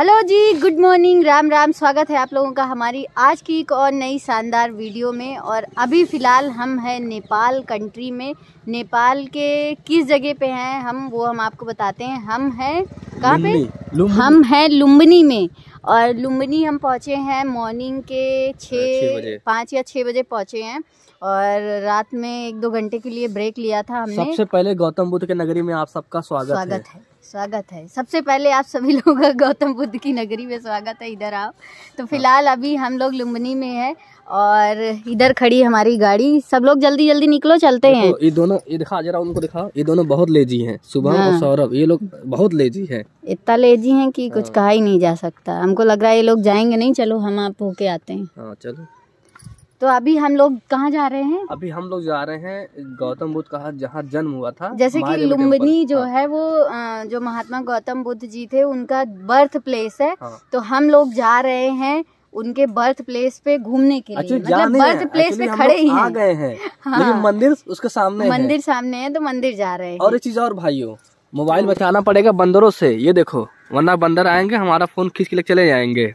Hello जी good morning Ram Ram स्वागत है आप लोगों का हमारी आज की एक और नई शानदार वीडियो में। और अभी फ़िलहाल हम हैं नेपाल कंट्री में। नेपाल के किस जगह पे हैं हम वो हम आपको बताते हैं। हम हैं कहाँ पे? लुम्बिनी। हम हैं लुम्बनी में। और लुम्बनी हम पहुँचे हैं मॉर्निंग के छः छः पाँच या छः बजे पहुँचे हैं। और रात में एक दो घंटे के लिए ब्रेक लिया था हमने। सबसे पहले गौतम बुद्ध के नगरी में आप सबका स्वागत, स्वागत है, है। स्वागत है। सबसे पहले आप सभी लोगों का गौतम बुद्ध की नगरी में स्वागत है। इधर आओ। तो फ़िलहाल अभी हम लोग लुम्बनी में है और इधर खड़ी हमारी गाड़ी। सब लोग जल्दी जल्दी निकलो चलते हैं। ये दोनों ये दिखा जरा उनको दिखा। ये दोनों बहुत लेजी हैं सुबह हाँ। और सौरभ। ये लोग बहुत लेजी हैं। इतना लेजी हैं कि कुछ हाँ। कहा ही नहीं जा सकता। हमको लग रहा है ये लोग जाएँगे नहीं। चलो हम आप होके आते हैं। हाँ चलो। तो अभी हम लोग कहाँ जा रहे हैं? अभी हम लोग जा रहे हैं गौतम बुद्ध का जहाँ जन्म हुआ था जैसे कि लुम्बिनी जो हाँ, है वो जो महात्मा गौतम बुद्ध जी थे उनका बर्थ प्लेस है। हाँ। तो हम लोग जा रहे हैं उनके बर्थ प्लेस पे घूमने के लिए। मतलब बर्थ प्लेस पे खड़े ही आ गए हैं हाँ। लेकिन मंदिर उसके सामने मंदिर सामने है तो मंदिर जा रहे हैं। और एक चीज़ और भाइयों मोबाइल बचाना पड़ेगा बंदरों से। ये देखो वरना बंदर आएँगे हमारा फ़ोन खींच के लेके चले जाएँगे।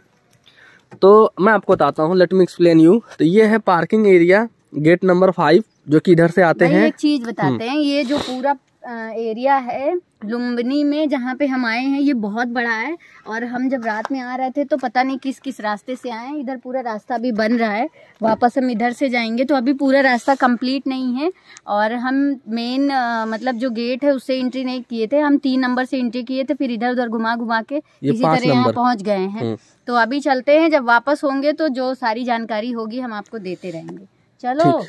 तो मैं आपको बताता हूँ लेट मी एक्सप्लेन यू तो ये है parking area gate number five जो कि इधर से आते हैं हम्म। एक चीज़ बताते हैं ये जो पूरा एरिया है लुम्बिनी में जहाँ पे हम आए हैं ये बहुत बड़ा है और हम जब रात में आ रहे थे तो पता नहीं किस किस रास्ते से आए इधर पूरा रास्ता अभी बन रहा है। वापस हम इधर से जाएँगे तो अभी पूरा रास्ता कंप्लीट नहीं है और हम मेन मतलब जो गेट है उससे एंट्री नहीं किए थे। हम तीन नंबर से एंट्री किए थे फिर इधर उधर घुमा घुमा के इसी तरह यहाँ। पहुँच गए हैं। हम्म। तो अभी चलते हैं जब वापस होंगे तो जो सारी जानकारी होगी हम आपको देते रहेंगे। चलो।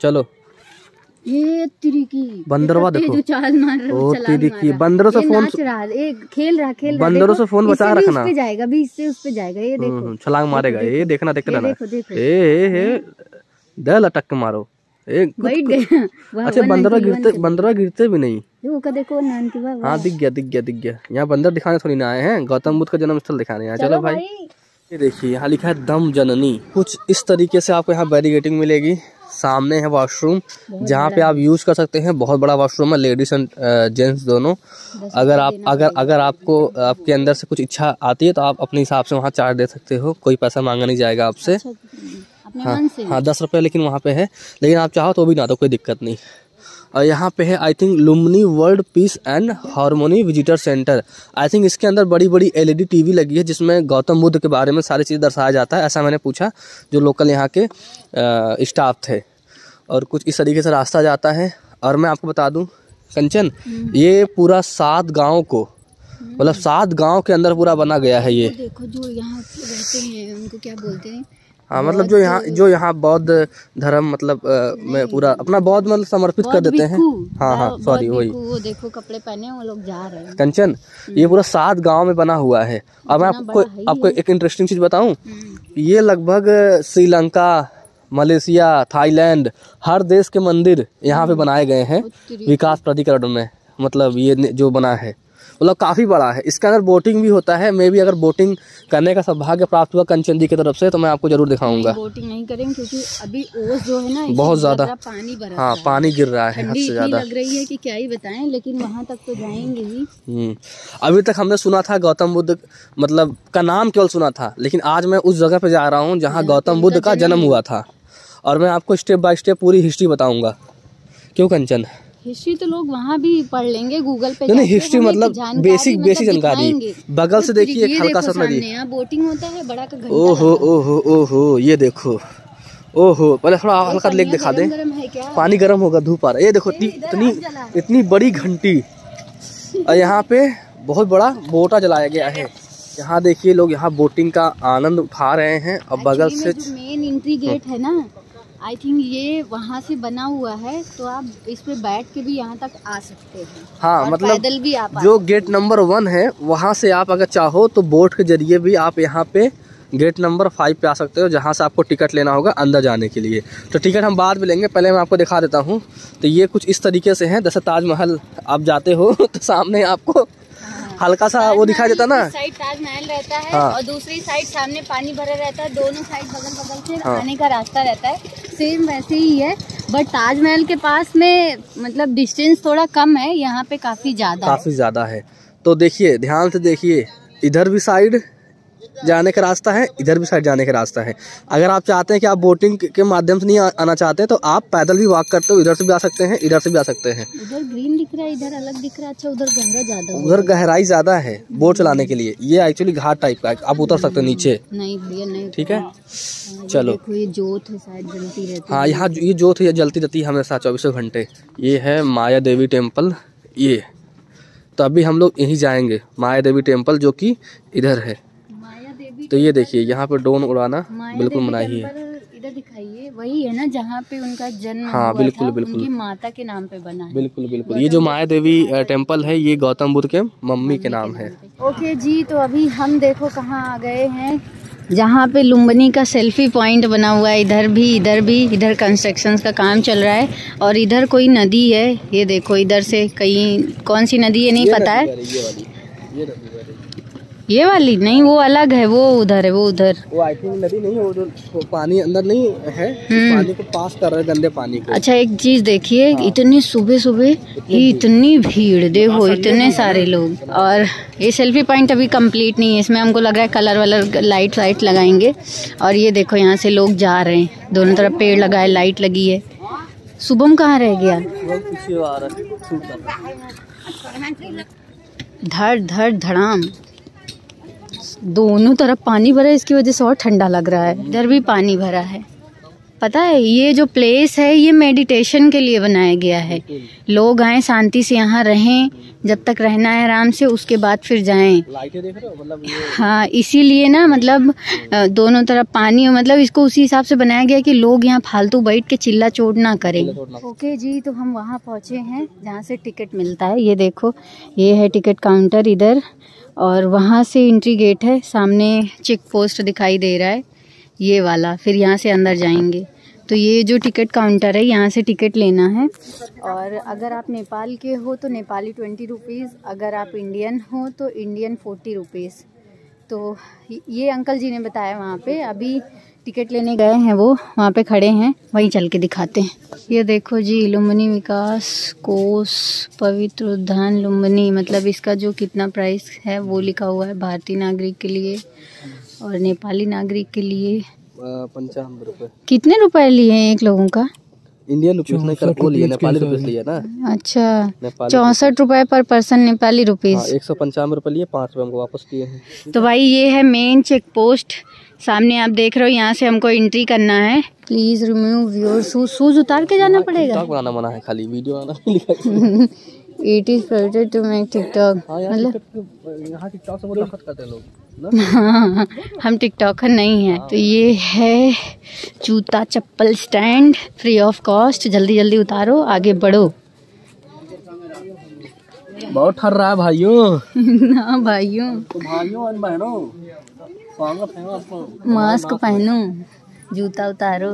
चलो। ये तिरी की बंदरवा देखो, देखो। जो चाल मार रहा है, ओ बंदरों से फोन- नाच रहा ये खेल रहा खेल रहा। बंदरों से फ़ोन बचा रखना। पे जाएगा भी इससे उस पे जाएगा। ये देखो। हम्म, छलांग मारेगा। ये देखना देखते ये रहना देखो देखो। ए ए ए दे लटक के मारो। अच्छा वन बंदरा गिरते से- बंदरा गिरते भी नहीं। देखो देखो। हाँ दिख गया दिख गया दिख गया। यहाँ बंदर दिखाने थोड़ी ना आए हैं। गौतम बुद्ध का जन्म स्थल दिखाने यहाँ चलो भाई। ये देखिए यहाँ लिखा है दम जननी। कुछ इस तरीके से आपको यहाँ बैरिगेटिंग मिलेगी। सामने है वॉशरूम जहाँ पे आप यूज़ कर सकते हैं। बहुत बड़ा वॉशरूम है लेडीज़ एंड जेंट्स दोनों। अगर आप अगर अगर आपको आपके अंदर से कुछ इच्छा आती है तो आप अपने हिसाब से वहाँ चार्ज दे सकते हो। कोई पैसा मांगा नहीं जाएगा आपसे। अच्छा, मन से हाँ दस रुपये लेकिन वहाँ पे है। लेकिन आप चाहो तो भी ना तो कोई दिक्कत नहीं। और यहाँ पे है I think Lumbini world peace and harmony visitor centre I think इसके अंदर बड़ी बड़ी एलईडी टीवी लगी है जिसमें गौतम बुद्ध के बारे में सारी चीज़ दर्शाया जाता है ऐसा मैंने पूछा जो लोकल यहाँ के स्टाफ थे। और कुछ इस तरीके से रास्ता जाता है। और मैं आपको बता दूँ कंचन ये पूरा सात गाँव को मतलब सात गाँव के अंदर पूरा बना गया है ये। देखो जो यहाँ रहते हैं उनको क्या बोलते हैं? हाँ मतलब जो यहाँ जो यहाँ बौद्ध धर्म मतलब में पूरा अपना बौद्ध मतलब समर्पित कर देते हैं। हाँ हाँ सॉरी वही। वो देखो कपड़े पहने वो लोग जा रहे हैं। कंचन ये पूरा सात गाँव में बना हुआ है। और मैं आपको आपको एक इंटरेस्टिंग चीज़ बताऊँ। ये लगभग श्रीलंका मलेशिया थाईलैंड हर देश के मंदिर यहाँ पे बनाए गए हैं विकास प्राधिकरण में मतलब ये जो बना है। मतलब काफ़ी बड़ा है। इसके अंदर बोटिंग भी होता है मे भी अगर बोटिंग करने का सौभाग्य प्राप्त हुआ कंचन जी की तरफ़ से तो मैं आपको ज़रूर दिखाऊँगा। बोटिंग नहीं करेंगे क्योंकि अभी ओस जो है ना बहुत ज़्यादा। पानी भरा हाँ पानी गिर रहा है हद से ज़्यादा। लग रही है कि क्या ही बताएँ लेकिन वहाँ तक तो जाएँगे ही। हम्म। अभी तक हमने सुना था गौतम बुद्ध मतलब का नाम केवल सुना था लेकिन आज मैं उस जगह पे जा रहा हूँ जहाँ गौतम बुद्ध का जन्म हुआ। था। और मैं आपको स्टेप बाय स्टेप पूरी हिस्ट्री बताऊँगा। क्यों कंचन? हिस्ट्री तो लोग वहाँ भी पढ़ लेंगे गूगल पे नहीं हिस्ट्री मतलब बेसिक मतलब बेसिक जानकारी। बगल से तो देखिए एक हल्का सा नदी बोटिंग होता है बड़ा का ओहो ओहो ओहो ये देखो। ओहो पहले थोड़ा हल्का लेक दिखा दे। पानी गर्म होगा धूप आ रहा है। ये देखो इतनी इतनी इतनी बड़ी घंटी। और यहाँ पे बहुत बड़ा बोटा जलाया गया है। यहाँ देखिए लोग यहाँ बोटिंग का आनंद उठा रहे हैं। और बगल से मेन एंट्री गेट है ना आई थिंक ये वहाँ से बना हुआ है तो आप इस पे बैठ के भी यहाँ तक आ सकते हैं। हाँ मतलब पैदल भी आप जो गेट नंबर वन है वहाँ से आप अगर चाहो तो बोट के ज़रिए भी आप यहाँ पे गेट नंबर फाइव पे आ सकते हो जहाँ से आपको टिकट लेना होगा अंदर जाने के लिए। तो टिकट हम बाद में लेंगे पहले मैं आपको दिखा देता हूँ। तो ये कुछ इस तरीके से है जैसे ताजमहल आप जाते हो तो सामने आपको हल्का सा वो दिखाई देता ना। साइड ताजमहल रहता है हाँ। और दूसरी साइड सामने पानी भरा रहता है दोनों साइड बगल बगल से हाँ। आने का रास्ता रहता है। सेम वैसे ही है बट ताजमहल के पास में मतलब डिस्टेंस थोड़ा कम है, यहाँ पे काफ़ी ज़्यादा काफ़ी ज़्यादा है। तो देखिए, ध्यान से देखिए, इधर भी साइड जाने का रास्ता है इधर भी साइड जाने का रास्ता है। अगर आप चाहते हैं कि आप बोटिंग के माध्यम से नहीं आना चाहते तो आप पैदल भी वॉक करते हो इधर से भी आ सकते हैं इधर से भी आ सकते हैं। उधर ग्रीन दिख रहा है इधर अलग दिख रहा है अच्छा उधर गहरा ज़्यादा उधर गहराई ज़्यादा है बोट चलाने के लिए। ये एक्चुअली घाट टाइप का आप उतर सकते हो नीचे। नहीं भैया नहीं ठीक है? हाँ, चलो। ये जोत है शायद जलती रहती हाँ। यहाँ ये जोत ये जलती रहती है हमेशा चौबीसों घंटे। ये है माया देवी टेंपल ये। तो अभी हम लोग यहीं जाएँगे माया देवी टेंपल जो कि इधर है। तो ये देखिए यहाँ पे ड्रोन उड़ाना बिल्कुल मनाही है। इधर दिखाइए वही है ना जहाँ पे उनका जन्म हाँ, बिल्कुल, था, बिल्कुल। उनकी माता के नाम पे बना है। बिल्कुल बिल्कुल। ये जो माया देवी टेंपल है ये गौतम बुद्ध के मम्मी के नाम है। ओके जी तो अभी हम देखो कहाँ आ गए हैं। जहाँ पे लुम्बनी का सेल्फी पॉइंट बना हुआ है इधर भी इधर भी इधर कंस्ट्रक्शन का काम चल रहा है। और इधर कोई नदी है ये देखो इधर से कहीं कौन सी नदी है नहीं पता है। है, ये वाली नहीं वो अलग है वो उधर है वो उधर। वो आई थिंक नदी नहीं है वो जो पानी अंदर नहीं है हम्म। पानी को पास कर रहे हैं गंदे पानी को। अच्छा एक चीज़ देखिए हाँ। इतनी सुबह सुबह इतनी भीड़ देखो इतने सारे लोग। और ये सेल्फी पॉइंट अभी कंप्लीट नहीं है इसमें हमको लग रहा है कलर वलर लाइट वाइट लगाएँगे। और ये देखो यहाँ से लोग जा रहे हैं दोनों तरफ़ पेड़ लगाए लाइट लगी है। शुभम कहाँ रह गया। धड़ धड़ धड़ाम। दोनों तरफ़ पानी भरा है इसकी वजह से और ठंडा लग रहा है। इधर भी पानी भरा है। पता है ये जो प्लेस है ये मेडिटेशन के लिए बनाया गया है। लोग आए शांति से यहाँ रहें जब तक रहना है आराम से उसके बाद फिर जाएँ। हो? मतलब हाँ इसीलिए ना मतलब दोनों तरफ़ पानी हो मतलब इसको उसी हिसाब से बनाया गया कि लोग यहाँ फालतू बैठ के चिल्ला चोट ना करें। ओके जी तो हम वहाँ पहुँचे हैं जहाँ से टिकट मिलता है। ये देखो ये है टिकट काउंटर इधर। और वहाँ से इंट्री गेट है। सामने चेक पोस्ट दिखाई दे रहा है। ये वाला, फिर यहाँ से अंदर जाएँगे। तो ये जो टिकट काउंटर है, यहाँ से टिकट लेना है। और अगर आप नेपाल के हो तो नेपाली ट्वेंटी रुपीज़ अगर आप इंडियन हो तो इंडियन फोर्टी रुपीज़ तो ये अंकल जी ने बताया वहाँ पे। अभी टिकट लेने गए हैं वो वहाँ पे खड़े हैं वहीं चल के दिखाते हैं। ये देखो जी लुम्बनी विकास कोष पवित्र उद्यान लुम्बनी मतलब इसका जो कितना प्राइस है वो लिखा हुआ है भारतीय नागरिक के लिए और नेपाली नागरिक के लिए। पंचानवे रुपए। कितने रुपए लिए हैं एक लोगों का? इंडियन रुपीज़ नहीं कर वो नेपाली लिया ना? अच्छा चौंसठ रुपए पर पर्सन नेपाली हाँ रुपीज़ एक सौ पंचानवे रुपए लिए पाँच रुपए हमको वापस किए हैं। तो भाई ये है मेन चेक पोस्ट सामने आप देख रहे हो यहाँ से हमको एंट्री करना है। Please remove your shoes shoes उतार के जाना पड़ेगा। बनाना मना है खाली वीडियो बनाना है। It is permitted to make TikTok हाँ मतलब टिकटॉक- टिकटॉक से बहुत नफरत करते लोग ना? हाँ, हम टिकटॉकर नहीं है तो ये है जूता चप्पल स्टैंड फ्री ऑफ़ कॉस्ट जल्दी जल्दी उतारो आगे बढ़ो। बहुत ठर रहा है भाइयों। हाँ भाइयों। तो भाइयों और बहनों स्वागत है आपको। मास्क पहनो जूता उतारो।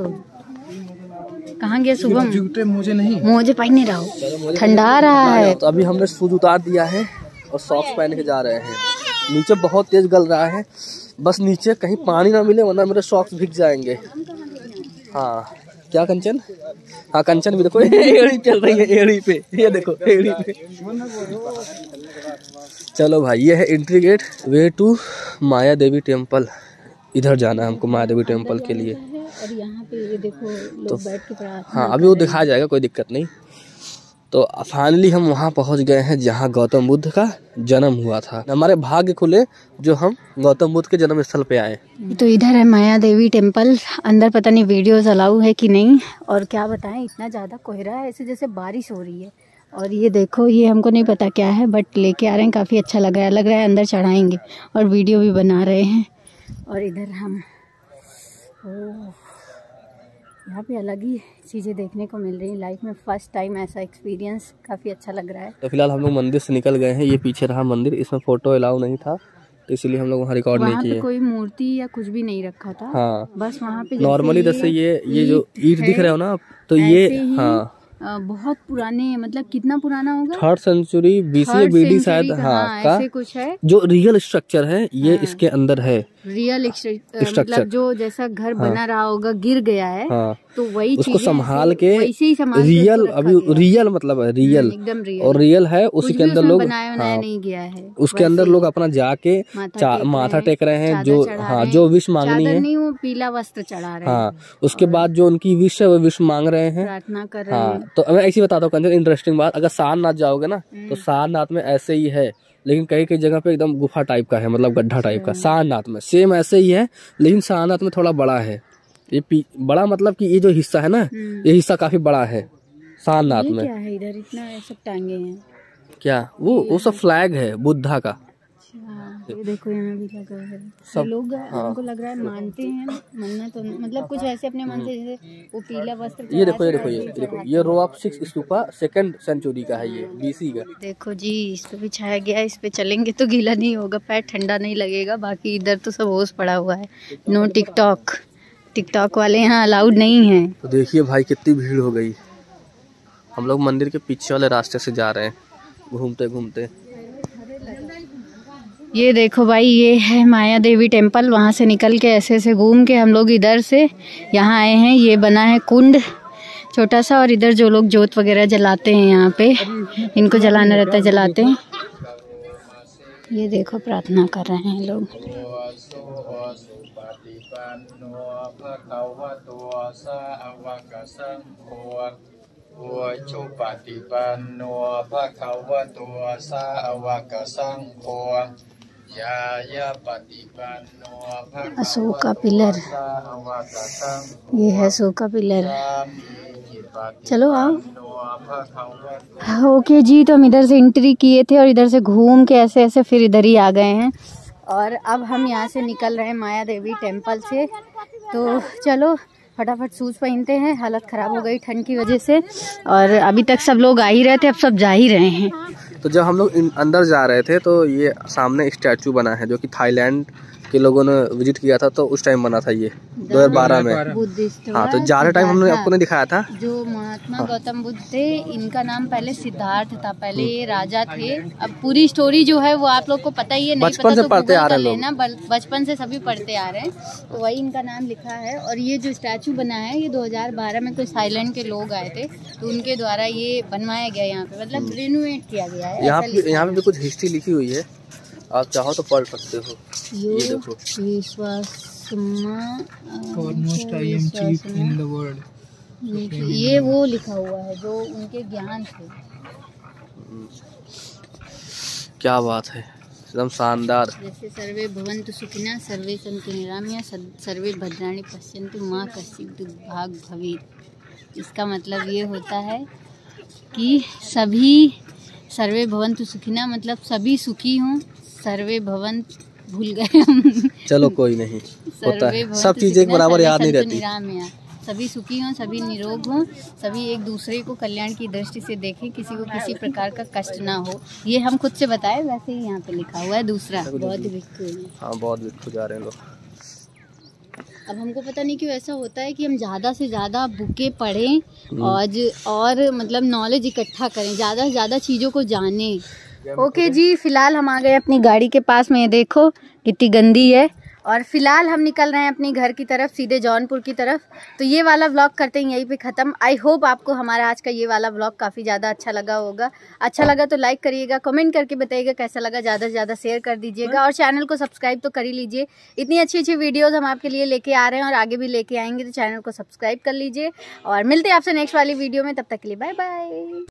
कहाँ गया शुभम? जूते मुझे नहीं। मोजे पहने रहो ठंडा रहा है। तो अभी हमने शूज़ उतार दिया है और सॉक्स पहन के जा रहे हैं। नीचे बहुत तेज गल रहा है। बस नीचे कहीं पानी ना मिले वरना मेरे सॉक्स भीग जाएँगे। हाँ। क्या कंचन? हाँ कंचन भी देखो एड़ी चल रही है एड़ी पे। ये देखो एड़ी पे। चलो भाई ये है entry gateway to Maya Devi temple. इधर जाना है हमको माया देवी टेंपल के लिए। और यहाँ पे ये देखो लोग बैठ के हाँ अभी वो दिखाया जाएगा कोई दिक्कत नहीं। तो फाइनली हम वहाँ पहुँच गए हैं जहाँ गौतम बुद्ध का जन्म हुआ था। हमारे भाग्य खुले जो हम गौतम बुद्ध के जन्म स्थल पे आए। तो इधर है माया देवी टेंपल अंदर पता नहीं वीडियोस अलाउ है कि नहीं। और क्या बताएँ इतना ज़्यादा कोहरा है ऐसे जैसे बारिश हो रही है। और ये देखो ये हमको नहीं पता क्या है बट लेके आ रहे हैं काफ़ी अच्छा लग रहा है। लग रहा है अंदर चढ़ाएँगे और वीडियो भी बना रहे हैं। और इधर हम ओह, यहाँ पे अलग ही चीज़ें देखने को मिल रही है। लाइफ में फ़र्स्ट टाइम ऐसा एक्सपीरियंस काफ़ी अच्छा लग रहा है। तो फ़िलहाल हम लोग मंदिर से निकल गए हैं। ये पीछे रहा मंदिर। इसमें फ़ोटो अलाउ नहीं था तो इसीलिए हम लोग वहाँ रिकॉर्ड नहीं किए। कोई मूर्ति या कुछ भी नहीं रखा था। हाँ। बस वहाँ पे नॉर्मली जैसे ये ये जो ईट दिख रहे हो ना आप, तो ये हाँ। बहुत पुराने मतलब कितना पुराना होगा? थर्ड सेंचुरी बीसी बीडी शायद हाँ का ऐसे कुछ है। जो रियल स्ट्रक्चर है ये हाँ। इसके अंदर है। रियल स्ट्रक्चर मतलब जो जैसा घर हाँ, बना रहा होगा गिर गया है हाँ। तो वही उसको संभाल के ही रियल अभी रियल मतलब है रियल हम्म, एकदम रियल और रियल है उसी के अंदर लोग हाँ नहीं गया है। उसके अंदर लोग अपना जाके माथा टेक रहे हैं, हैं जो हाँ जो हैं। विश मांगनी है। नहीं वो पीला वस्त्र चढ़ा रहे हैं हाँ। उसके बाद जो उनकी विश है वो विश मांग रहे हैं। प्रार्थना कर रहे हाँ हैं। तो मैं ऐसी बताता हूँ इंटरेस्टिंग बात। अगर सारनाथ जाओगे ना हम्म। तो सारनाथ में ऐसे ही है लेकिन कई कई जगह पे एकदम गुफा टाइप का है मतलब गड्ढा टाइप अच्छा। का सारनाथ में सेम ऐसे ही है लेकिन सारनाथ में थोड़ा बड़ा है। ये पी- बड़ा मतलब कि ये जो हिस्सा है ना हम्म। ये हिस्सा काफ़ी बड़ा है सारनाथ में। क्या है इधर? इतना सब टांगे हैं। क्या? वो वो सब फ्लैग है बुद्धा का। अच्छा, ये देखो यहाँ भी लगा है। सब- लोग हाँ। हमको लग रहा है मानते हैं मन्नत तो मतलब कुछ ऐसे अपने मन से जैसे वो पीला वस्त्र ये देखो ये देखो ये देखो ये row of six stupa second century का है ये बीसी का। देखो जी इस पे बिछाया गया है इस पे चलेंगे तो गीला नहीं होगा पैर ठंडा नहीं लगेगा बाकी इधर तो सब होश पड़ा हुआ है। नो टिकटॉक टिकटॉक वाले यहाँ अलाउड नहीं है। तो देखिए भाई कितनी भीड़ हो गई। हम लोग मंदिर के पीछे वाले रास्ते से जा रहे हैं घूमते घूमते ये देखो भाई ये है माया देवी टेंपल वहाँ से निकल के ऐसे ऐसे घूम के हम लोग इधर से यहाँ आए हैं। ये बना है कुंड छोटा सा और इधर जो लोग जोत वगैरह जलाते हैं यहाँ पे इनको जलाना रहता है जलाते हैं। ये देखो प्रार्थना कर रहे हैं लोग। अशोक का पिलर। ये है अशोक का पिलर। चलो आओ। ओके जी तो हम इधर से एंट्री किए थे और इधर से घूम के ऐसे ऐसे फिर इधर ही आ गए हैं। और अब हम यहाँ से निकल रहे हैं माया देवी टेंपल से। तो चलो, फटाफट शूज़ पहनते हैं। हालत ख़राब हो गई ठंड की वजह से। और अभी तक सब लोग आ ही रहे थे, अब सब जा ही रहे हैं। तो जब हम लोग अंदर जा रहे थे तो ये सामने स्टैचू बना है, जो कि थाईलैंड के लोगों ने विज़िट किया था तो उस टाइम बना था ये 2012 में। हाँ तो ज़्यादा टाइम हमने आपको नहीं दिखाया था। जो महात्मा हाँ। गौतम बुद्ध थे इनका नाम पहले सिद्धार्थ था पहले ये राजा थे। अब पूरी स्टोरी जो है वो आप लोग को पता ही है नहीं बचपन से तो पढ़ते आ रहे बल- बचपन से सभी पढ़ते आ रहे हैं। तो वही इनका नाम लिखा है और ये जो स्टैचू बना है ये 2012 में कुछ थाईलैंड के लोग आए थे तो उनके द्वारा ये बनवाया गया यहाँ पे मतलब रिनोवेट किया गया है यहाँ पे यहाँ पे कुछ हिस्ट्री लिखी हुई है। आप चाहो तो पढ़ सकते हो। ये देखो। विश्वासमा ये वो लिखा हुआ है जो उनके ज्ञान थे। क्या बात है। एकदम शानदार। जैसे सर्वे भवन्तु सुखिना सर्वे सन्तु निरामया सर्वे भद्राणी पश्यन्तु माँ कश्चित् दुर्भाग भवेत्। इसका मतलब ये होता है कि सभी सर्वे भवन्तु सुखिना मतलब सभी सुखी हों। सर्वे भवन भूल गए हम। चलो कोई नहीं। होता है। सब चीज़ें एक बराबर याद नहीं रहती। सभी सुखी हों सभी निरोग हों सभी एक दूसरे को कल्याण की दृष्टि से देखें किसी को किसी प्रकार का कष्ट ना हो। ये हम खुद से बताए वैसे ही यहाँ पे लिखा हुआ है दूसरा। बहुत भिक्खु हाँ। बहुत बिल्कुल जा रहे हैं लोग। अब हमको पता नहीं क्यों ऐसा होता है कि हम ज़्यादा से ज़्यादा बुकें पढ़ें और और मतलब नॉलेज इकट्ठा करें ज़्यादा से ज़्यादा चीज़ों को जानें। ओके जी फ़िलहाल हम आ गए अपनी गाड़ी के पास में ये देखो कितनी गंदी है। और फ़िलहाल हम निकल रहे हैं अपने घर की तरफ़ सीधे जौनपुर की तरफ़। तो ये वाला व्लॉग करते हैं यहीं पे ख़त्म। आई होप आपको हमारा आज का ये वाला व्लॉग काफ़ी ज़्यादा अच्छा लगा होगा। अच्छा लगा तो लाइक करिएगा कमेंट करके बताइएगा कैसा लगा ज़्यादा से ज़्यादा शेयर कर दीजिएगा। और चैनल को सब्सक्राइब तो कर ही लीजिए। इतनी अच्छी अच्छी वीडियोज़ हम आपके लिए लेके आ रहे हैं और आगे भी लेके आएँगे तो चैनल को सब्सक्राइब कर लीजिए। और मिलते हैं आपसे नेक्स्ट वाली वीडियो में तब तक के लिए बाय बाय